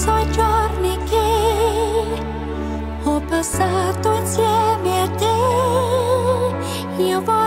so giorni che ho passato insieme a te, io voglio